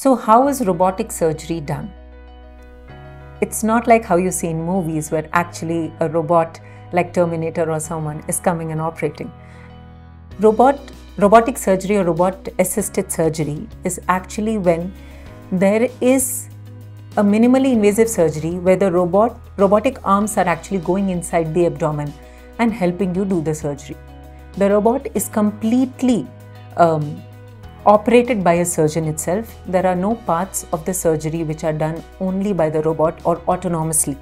So, how is robotic surgery done? It's not like how you see in movies where actually a robot like Terminator or someone is coming and operating. Robot, robotic surgery or robot assisted surgery is actually when there is a minimally invasive surgery where the robot robotic arms are actually going inside the abdomen and helping you do the surgery. The robot is completely um, operated by a surgeon itself. There are no parts of the surgery which are done only by the robot or autonomously.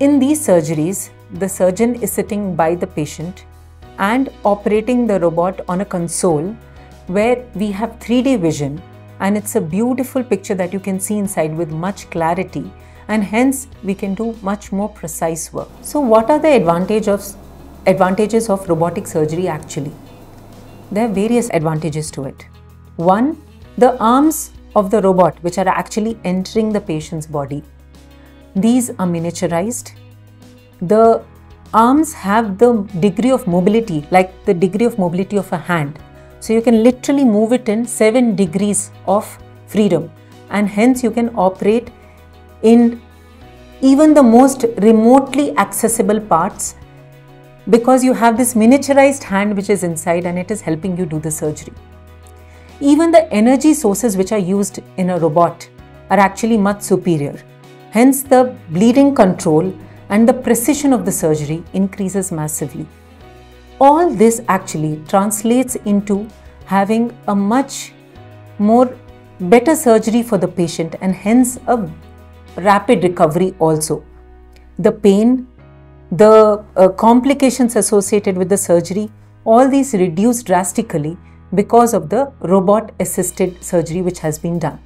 In these surgeries, the surgeon is sitting by the patient and operating the robot on a console where we have 3D vision and it's a beautiful picture that you can see inside with much clarity and hence we can do much more precise work. So what are the advantage of, advantages of robotic surgery actually? There are various advantages to it. One, the arms of the robot which are actually entering the patient's body these are miniaturized. The arms have the degree of mobility, like the degree of mobility of a hand. So you can literally move it in 7 degrees of freedom and hence you can operate in even the most remotely accessible parts because you have this miniaturized hand which is inside and it is helping you do the surgery. Even the energy sources which are used in a robot are actually much superior. Hence, the bleeding control and the precision of the surgery increases massively. All this actually translates into having a much more better surgery for the patient and hence a rapid recovery also. The pain, the uh, complications associated with the surgery, all these reduce drastically because of the robot assisted surgery which has been done.